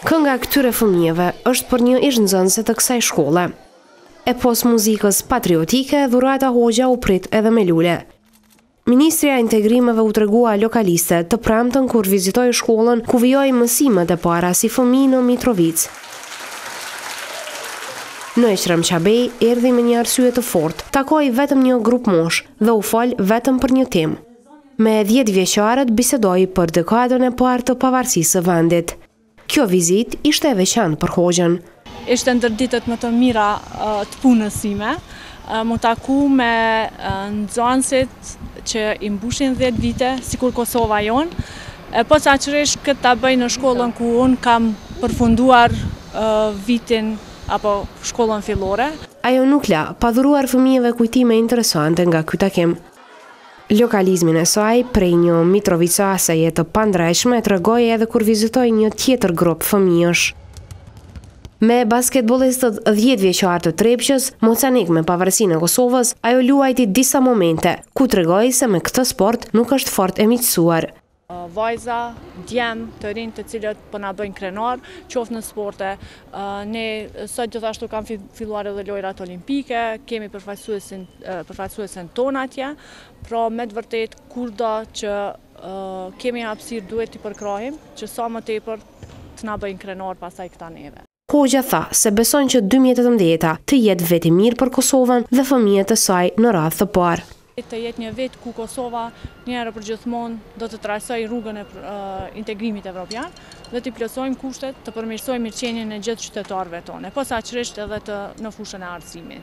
Kënga e këtyre fëmijëve është për një ish nxënëse të kësaj shkolle. E pos muzikës patriotike, Dhurata Hoxha u prit edhe me lule. Ministrja e Integrimeve u tregua lokaliste të premtën kur vizitoi shkollën ku vijoi mësimet e para si fëmijë në Mitrovicë. Në Eqrem Çabej erdhi me një arsye të fortë, takoi vetëm një grupmoshë dhe u fol vetëm për një temë. Me dhjetëvjeçarët bisedoi për dekadën e parë të pavarësisë së vendit. Kjo vizitë ishte e veçantë për Hoxhën. Ishte ndër ditët më të mira të punës sime. me u taku me nxënësit që i mbushin dhjetë vite, sikur Kosova jonë, e posaçërisht këtë ta bëj në shkollën ku unë kam përfunduar vitin apo shkollën fillore. Ajo nuk la pa dhuruar fëmijëve kujtime interesante nga ky takim. Lokalizmin e saj, prej një mitrovicaseje të pandreqshme e tregoi edhe kur vizitoi një tjetër grup fëmijësh. Me basketbollistët dhjetëvjeçarë të Trepçës, mocanikë me pavarësinë e Kosovës, ajo luajti disa momente, ku tregoi se me këtë sport nuk është fort e miqësuar. Vajza, djem, të rinj të cilët po na bëjnë krenarë, qoftë në sporte. Ne sot gjithashtu kanë filluar edhe lojërat olimpike, kemi përfaqësuesin tonë atje, pra me të vërtetë kurdo që kemi hapësirë duhet t'i përkrahim, që sa më tepër të na bëjnë krenarë pastaj këta neve. Hoxha tha se beson që dy mijë e tetëmbëdhjeta të jetë vit i mirë për Kosovën dhe fëmijët e saj në radhë të parë. Të jetë një vit ku Kosova një herë e përgjithmonë do të trasojë rrugën e integrimit evropian dhe t'i plotësojmë kushtet, të përmirësojmë mirëqenien e gjithë qytetarëve tonë, e posaçërisht edhe të në fushën e arsimit.